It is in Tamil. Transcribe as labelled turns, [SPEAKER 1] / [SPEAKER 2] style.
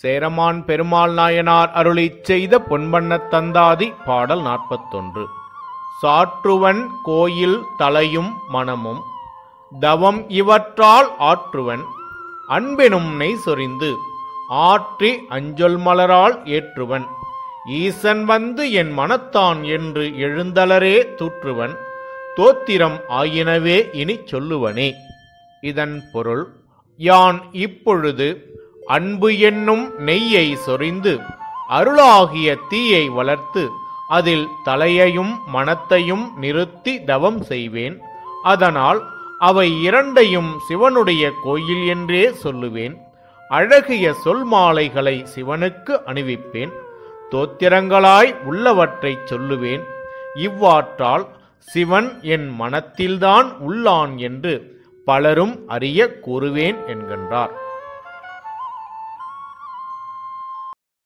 [SPEAKER 1] சேரமான் பெருமாள் நாயனார் அருளி செய்த பொன்பண்ண தந்தாதி பாடல் நாற்பத்தொன்று. சாற்றுவன் கோயில் தலையும் மனமும் தவம் இவற்றால் ஆற்றுவன் அன்பெனும் நெய் சொரிந்து ஆற்றி அஞ்சொல் மலரால் ஏற்றுவன். ஈசன் வந்து என் மனத்தான் என்று எழுந்தலரே தூற்றுவன் தோத்திரம் ஆயினவே இனிச் சொல்லுவனே. இதன் பொருள் யான் இப்பொழுது அன்பு என்னும் நெய்யை சொரிந்து அருளாகிய தீயை வளர்த்து அதில் தலையையும் மனத்தையும் நிறுத்தி தவம் செய்வேன். அதனால் அவை இரண்டையும் சிவனுடைய கோயில் என்றே சொல்லுவேன். அழகிய சொல் மாலைகளை சிவனுக்கு அணிவிப்பேன். தோத்திரங்களாய் உள்ளவற்றைச் சொல்லுவேன். இவ்வாற்றால் சிவன் என் மனத்தில்தான் உள்ளான் என்று பலரும் அறிய கூறுவேன் என்கின்றார்.